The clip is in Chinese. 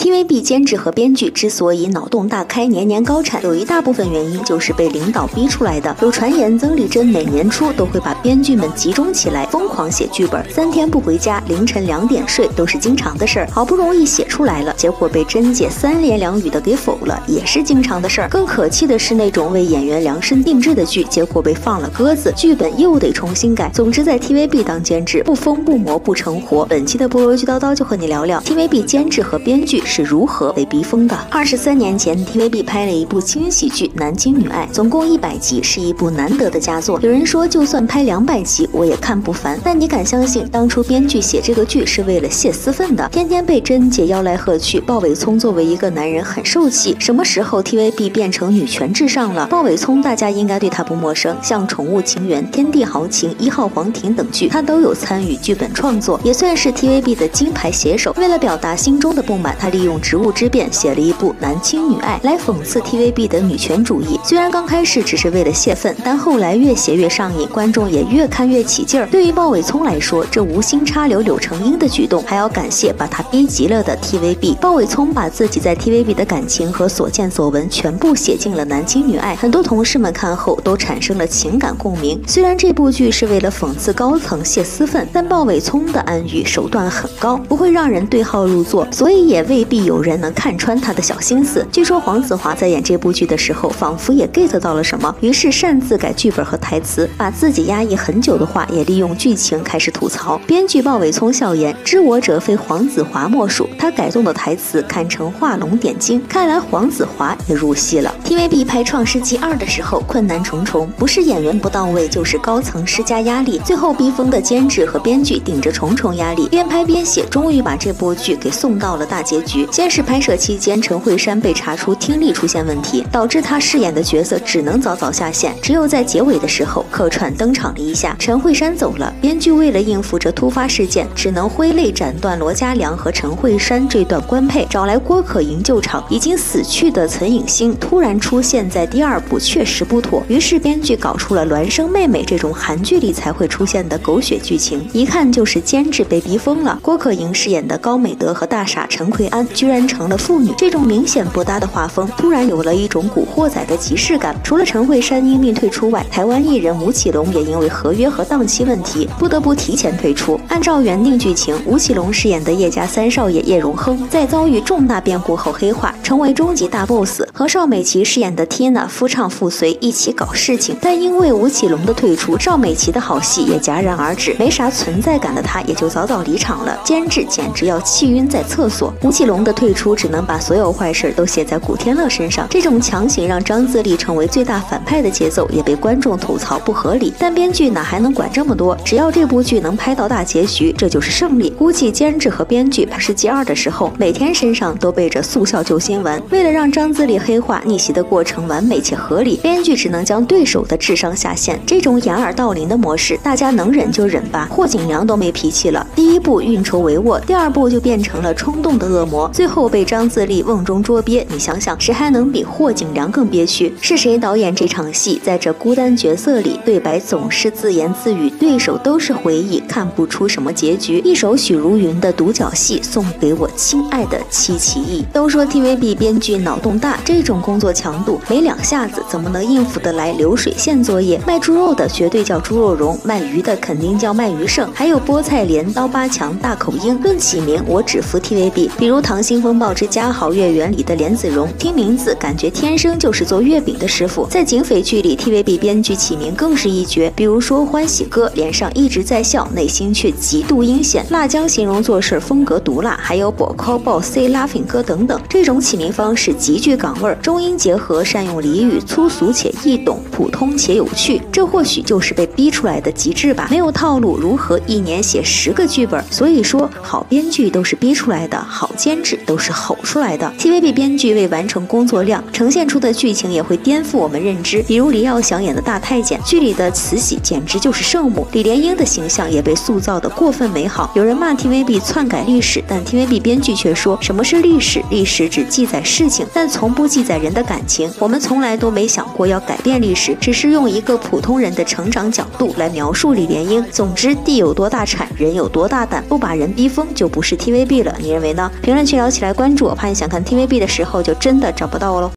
TVB 监制和编剧之所以脑洞大开、年年高产，有一大部分原因就是被领导逼出来的。有传言，曾丽珍每年初都会把编剧们集中起来，疯狂写剧本，三天不回家，凌晨两点睡，都是经常的事儿。好不容易写出来了，结果被珍姐三言两语的给否了，也是经常的事儿。更可气的是，那种为演员量身定制的剧，结果被放了鸽子，剧本又得重新改。总之，在 TVB 当监制，不疯不魔不成活。本期的菠萝剧叨叨就和你聊聊 TVB 监制和编剧。是如何被逼疯的？二十三年前，TVB 拍了一部轻喜剧《南京女爱》，总共一百集，是一部难得的佳作。有人说，就算拍两百集，我也看不烦。但你敢相信，当初编剧写这个剧是为了泄私愤的？天天被甄姐邀来喝去，鲍伟聪作为一个男人很受气。什么时候 TVB 变成女权至上了？鲍伟聪大家应该对他不陌生，像《宠物情缘》《天地豪情》《一号皇庭》等剧，他都有参与剧本创作，也算是 TVB 的金牌写手。为了表达心中的不满，他立。利用职务之便写了一部《男亲女爱》来讽刺 TVB 的女权主义。虽然刚开始只是为了泄愤，但后来越写越上瘾，观众也越看越起劲儿。对于鲍伟聪来说，这无心插柳柳成荫的举动，还要感谢把他逼急了的 TVB。鲍伟聪把自己在 TVB 的感情和所见所闻全部写进了《男亲女爱》，很多同事们看后都产生了情感共鸣。虽然这部剧是为了讽刺高层泄私愤，但鲍伟聪的暗喻手段很高，不会让人对号入座，所以也未。必有人能看穿他的小心思。据说黄子华在演这部剧的时候，仿佛也 get 到了什么，于是擅自改剧本和台词，把自己压抑很久的话也利用剧情开始吐槽。编剧鲍伟聪笑言：“知我者非黄子华莫属。”他改动的台词堪称画龙点睛。看来黄子华也入戏了。TVB 拍《创世纪二》的时候困难重重，不是演员不到位，就是高层施加压力。最后逼疯的监制和编剧顶着重重压力，边拍边写，终于把这部剧给送到了大结局。先是拍摄期间，陈慧珊被查出听力出现问题，导致她饰演的角色只能早早下线。只有在结尾的时候客串登场了一下。陈慧珊走了，编剧为了应付这突发事件，只能挥泪斩断罗嘉良和陈慧珊这段官配，找来郭可盈救场。已经死去的岑颖欣突然出现在第二部，确实不妥。于是编剧搞出了孪生妹妹这种韩剧里才会出现的狗血剧情，一看就是监制被逼疯了。郭可盈饰演的高美德和大傻陈奎安。居然成了妇女，这种明显不搭的画风，突然有了一种古惑仔的即视感。除了陈慧珊因病退出外，台湾艺人吴奇隆也因为合约和档期问题，不得不提前退出。按照原定剧情，吴奇隆饰演的叶家三少爷叶荣亨，在遭遇重大变故后黑化，成为终极大 boss，和邵美琪饰演的 Tina 夫唱妇随一起搞事情。但因为吴奇隆的退出，邵美琪的好戏也戛然而止，没啥存在感的她也就早早离场了。监制简直要气晕在厕所。吴奇隆。的退出只能把所有坏事都写在古天乐身上，这种强行让张自力成为最大反派的节奏也被观众吐槽不合理。但编剧哪还能管这么多？只要这部剧能拍到大结局，这就是胜利。估计监制和编剧拍《世纪二》的时候，每天身上都背着速效救心为了让张自力黑化逆袭的过程完美且合理，编剧只能将对手的智商下线。这种掩耳盗铃的模式，大家能忍就忍吧。霍景良都没脾气了，第一部运筹帷幄，第二部就变成了冲动的恶魔。最后被张自力瓮中捉鳖，你想想，谁还能比霍景良更憋屈？是谁导演这场戏？在这孤单角色里，对白总是自言自语，对手都是回忆，看不出什么结局。一首许茹芸的独角戏送给我亲爱的戚其义。都说 TVB 编剧脑洞大，这种工作强度，没两下子怎么能应付得来流水线作业？卖猪肉的绝对叫猪肉荣，卖鱼的肯定叫卖鱼胜，还有菠菜莲、刀疤强、大口鹰。论起名，我只服 TVB，比如溏心风。暴之家好月圆里的莲子蓉，听名字感觉天生就是做月饼的师傅。在警匪剧里，TVB 编剧起名更是一绝，比如说欢喜哥，脸上一直在笑，内心却极度阴险。辣椒形容做事风格毒辣，还有 b 扣 c C Laughing 哥等等，这种起名方是极具港味儿，中英结合，善用俚语，粗俗且易懂，普通且有趣。这或许就是被逼出来的极致吧。没有套路，如何一年写十个剧本？所以说，好编剧都是逼出来的，好监制都是。吼出来的 TVB 编剧为完成工作量，呈现出的剧情也会颠覆我们认知。比如李耀祥演的大太监，剧里的慈禧简直就是圣母；李莲英的形象也被塑造的过分美好。有人骂 TVB 篡改历史，但 TVB 编剧却说什么是历史？历史只记载事情，但从不记载人的感情。我们从来都没想过要改变历史，只是用一个普通人的成长角度来描述李莲英。总之，地有多大产，人有多大胆，不把人逼疯就不是 TVB 了。你认为呢？评论区聊起来，关注我，怕你想看 TVB 的时候就真的找不到我喽。